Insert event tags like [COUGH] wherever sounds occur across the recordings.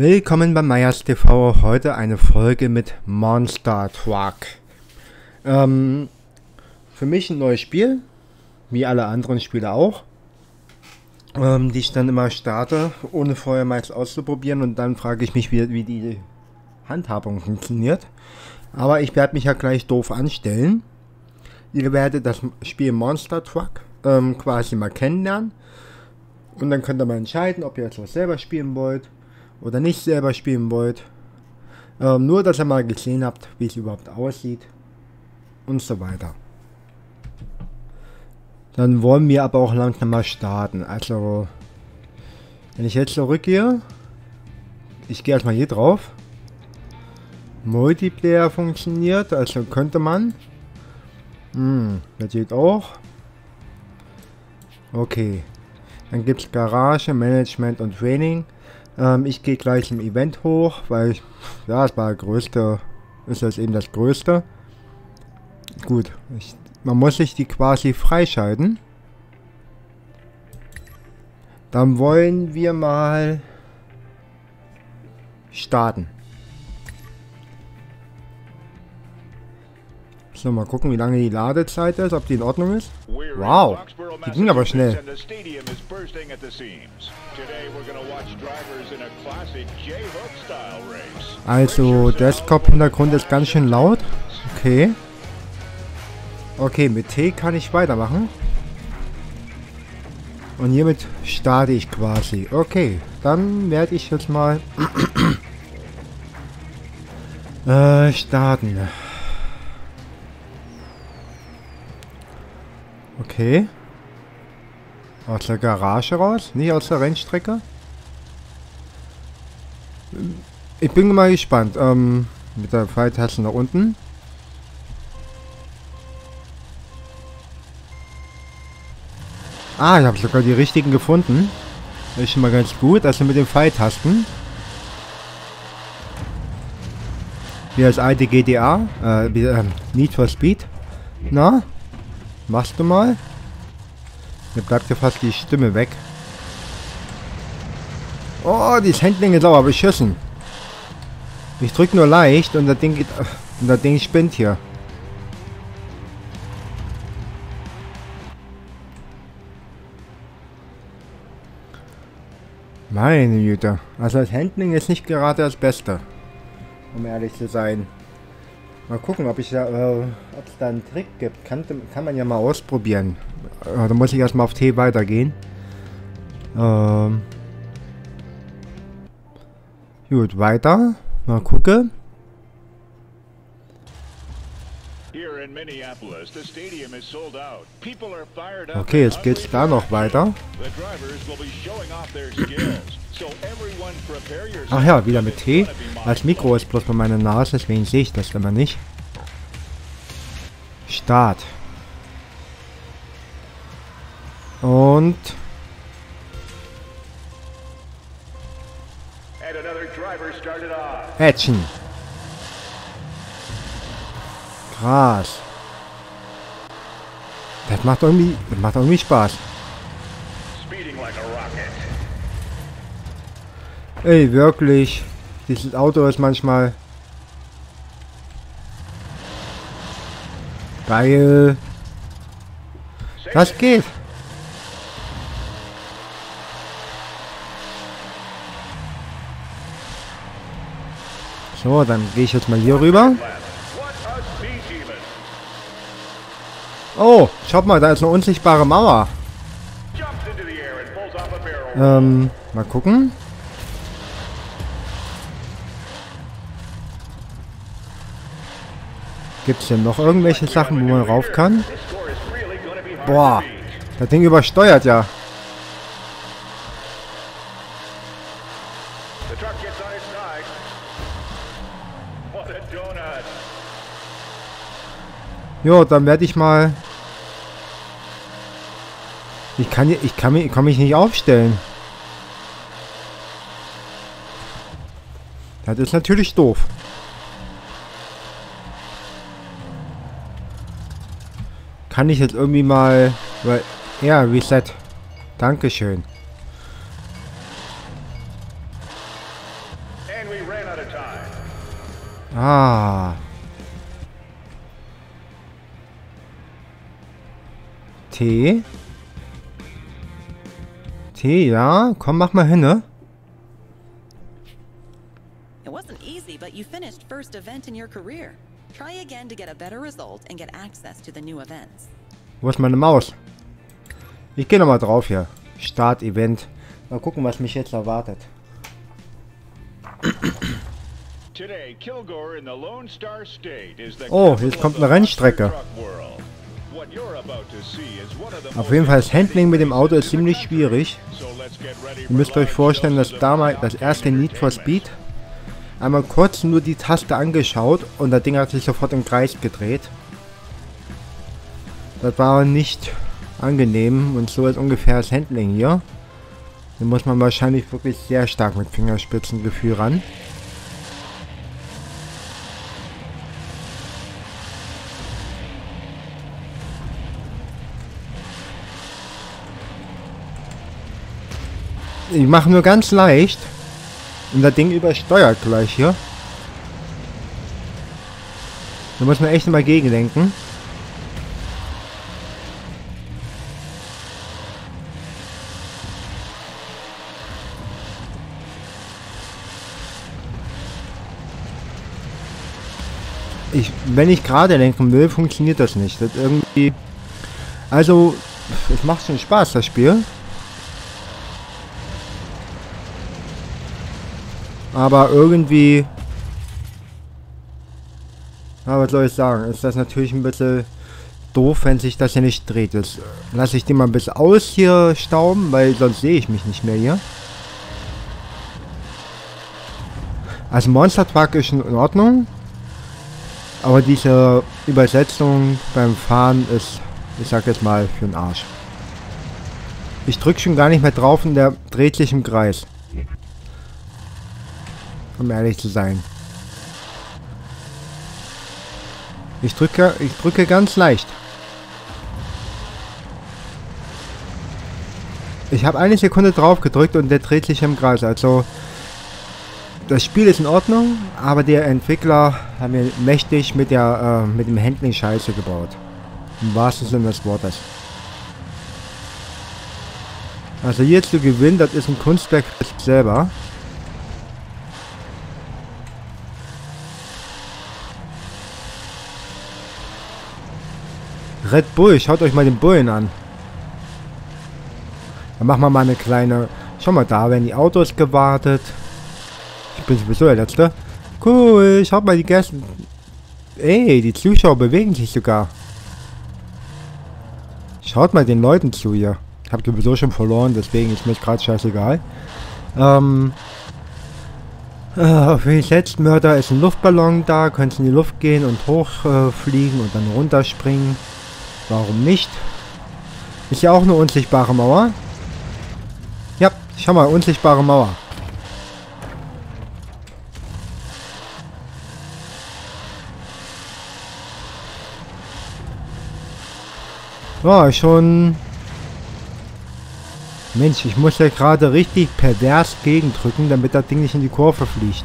Willkommen bei Meyers TV. Heute eine Folge mit Monster Truck. Ähm, für mich ein neues Spiel, wie alle anderen Spiele auch, ähm, die ich dann immer starte, ohne vorher mal auszuprobieren und dann frage ich mich, wie, wie die Handhabung funktioniert. Aber ich werde mich ja gleich doof anstellen. Ihr werdet das Spiel Monster Truck ähm, quasi mal kennenlernen und dann könnt ihr mal entscheiden, ob ihr jetzt was selber spielen wollt oder nicht selber spielen wollt. Ähm, nur, dass ihr mal gesehen habt, wie es überhaupt aussieht und so weiter. Dann wollen wir aber auch langsam mal starten. Also, wenn ich jetzt zurückgehe, ich gehe erstmal hier drauf. Multiplayer funktioniert, also könnte man. Hm, das geht auch. Okay. Dann gibt es Garage, Management und Training. Ähm, ich gehe gleich im Event hoch, weil ja, es war der größte, ist das eben das größte. Gut, ich, man muss sich die quasi freischalten. Dann wollen wir mal starten. So, mal gucken, wie lange die Ladezeit ist, ob die in Ordnung ist. Wow, die ging aber schnell. Also, Desktop-Hintergrund ist ganz schön laut. Okay. Okay, mit T kann ich weitermachen. Und hiermit starte ich quasi. Okay, dann werde ich jetzt mal [CLEARS THROAT] äh, starten. Okay. Aus der Garage raus? Nicht aus der Rennstrecke? Ich bin mal gespannt. Ähm, mit der Pfeiltaste nach unten. Ah, ich habe sogar die richtigen gefunden. Das ist schon mal ganz gut. Also mit den Pfeiltasten. Wie das alte GTA. Äh, wie, äh, Need for Speed. Na? Machst du mal? Mir bleibt ja fast die Stimme weg. Oh, dieses Handling ist aber beschissen. Ich drück nur leicht und das Ding geht, und das Ding spinnt hier. Meine Güte. Also das Handling ist nicht gerade das Beste. Um ehrlich zu sein. Mal gucken, ob ich da, äh, ob es da einen Trick gibt. Kann, kann man ja mal ausprobieren. Äh, da muss ich erstmal auf T weitergehen. Ähm. Gut, weiter. Mal gucken. Okay, jetzt geht's da noch weiter. Ach ja, wieder mit T. Das Mikro ist bloß bei meiner Nase, deswegen sehe ich das immer nicht. Start. Und... Action. Krass. Das macht irgendwie, das macht irgendwie Spaß. Ey, wirklich. Dieses Auto ist manchmal... Geil. Das geht. So, dann gehe ich jetzt mal hier rüber. Oh, schaut mal, da ist eine unsichtbare Mauer. Ähm, mal gucken. Gibt es denn noch irgendwelche Sachen, wo man rauf kann? Boah, das Ding übersteuert ja. Jo, dann werde ich mal... Ich kann, ich kann, mich, ich kann mich nicht aufstellen. Das ist natürlich doof. Kann ich jetzt irgendwie mal... Weil, ja, Reset. Dankeschön. Ah. T. T, ja. Komm, mach mal hin, ne? It wasn't easy, but you finished first event in your career. Try again to get a better result and get access to the new events. Wo ist meine Maus? Ich gehe nochmal drauf hier. Start Event. Mal gucken, was mich jetzt erwartet. Oh, jetzt kommt eine Rennstrecke. Auf jeden Fall, das Handling mit dem Auto ist ziemlich schwierig. Ihr müsst euch vorstellen, dass damals das erste Need for Speed einmal kurz nur die Taste angeschaut und das Ding hat sich sofort im Kreis gedreht. Das war nicht angenehm und so ist ungefähr das Handling hier. Da muss man wahrscheinlich wirklich sehr stark mit Fingerspitzengefühl ran. Ich mache nur ganz leicht. Und das Ding übersteuert gleich hier. Da muss man echt mal gegenlenken. Ich, wenn ich gerade lenken will, funktioniert das nicht. Das irgendwie. Also, es macht schon Spaß, das Spiel. Aber irgendwie... Ja, was soll ich sagen? Ist das natürlich ein bisschen doof, wenn sich das hier nicht dreht. Jetzt lasse ich den mal ein bisschen aus hier stauben, weil sonst sehe ich mich nicht mehr hier. Also Monster Truck ist in Ordnung. Aber diese Übersetzung beim Fahren ist, ich sag jetzt mal, für den Arsch. Ich drücke schon gar nicht mehr drauf und der dreht sich im Kreis um ehrlich zu sein. Ich drücke, ich drücke ganz leicht. Ich habe eine Sekunde drauf gedrückt und der dreht sich im Kreis. Also das Spiel ist in Ordnung, aber der Entwickler hat mir mächtig mit der äh, mit dem Handling Scheiße gebaut. Im wahrsten Sinne des Wortes. Also hier zu gewinnen, das ist ein Kunstwerk selber. Red Bull, schaut euch mal den Bullen an. Dann machen wir mal eine kleine... Schau mal, da werden die Autos gewartet. Ich bin sowieso der Letzte. Cool, schaut mal die Gäste. Ey, die Zuschauer bewegen sich sogar. Schaut mal den Leuten zu hier. Ich habe sowieso schon verloren, deswegen ist mir gerade scheißegal. Ähm... Äh, für den Selbstmörder ist ein Luftballon da, können in die Luft gehen und hochfliegen äh, und dann runterspringen. Warum nicht? Ist ja auch eine unsichtbare Mauer. Ja, schau mal, unsichtbare Mauer. Ja, schon... Mensch, ich muss ja gerade richtig pervers gegendrücken, damit das Ding nicht in die Kurve fliegt.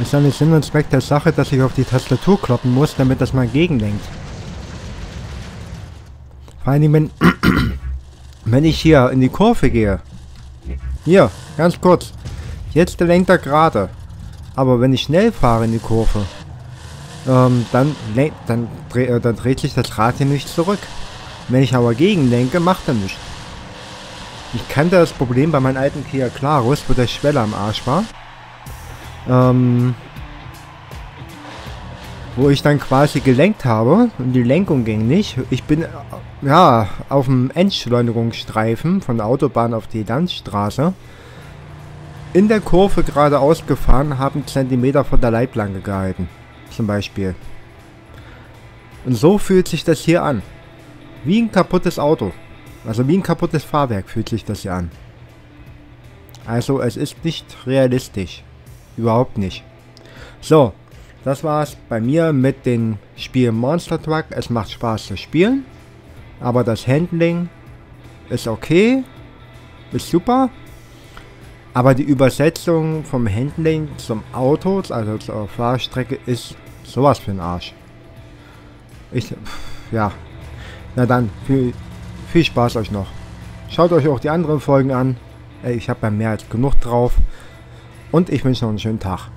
Ist ja nicht Sinn und Zweck der Sache, dass ich auf die Tastatur kloppen muss, damit das mal gegenlenkt. Vor allem, wenn, [CLEARS THROAT] wenn ich hier in die Kurve gehe. Hier, ganz kurz. Jetzt lenkt er gerade. Aber wenn ich schnell fahre in die Kurve, ähm, dann, dann, äh, dann dreht sich das Rad hier nicht zurück. Wenn ich aber gegenlenke, macht er nichts. Ich kannte das Problem bei meinem alten Kia Clarus, wo der Schweller am Arsch war. Ähm, wo ich dann quasi gelenkt habe und die Lenkung ging nicht. Ich bin ja auf dem Entschleunigungsstreifen von der Autobahn auf die Landstraße in der Kurve geradeaus gefahren, haben Zentimeter von der Leitplanke gehalten. Zum Beispiel. Und so fühlt sich das hier an. Wie ein kaputtes Auto. Also wie ein kaputtes Fahrwerk fühlt sich das hier an. Also es ist nicht realistisch. Überhaupt nicht. So, das war's bei mir mit dem Spiel Monster Truck. Es macht Spaß zu spielen, aber das Handling ist okay. ist super. Aber die Übersetzung vom Handling zum Autos, also zur Fahrstrecke, ist sowas für ein Arsch. Ich, ja. Na dann, viel, viel Spaß euch noch. Schaut euch auch die anderen Folgen an. Ich habe ja mehr als genug drauf. Und ich wünsche noch einen schönen Tag.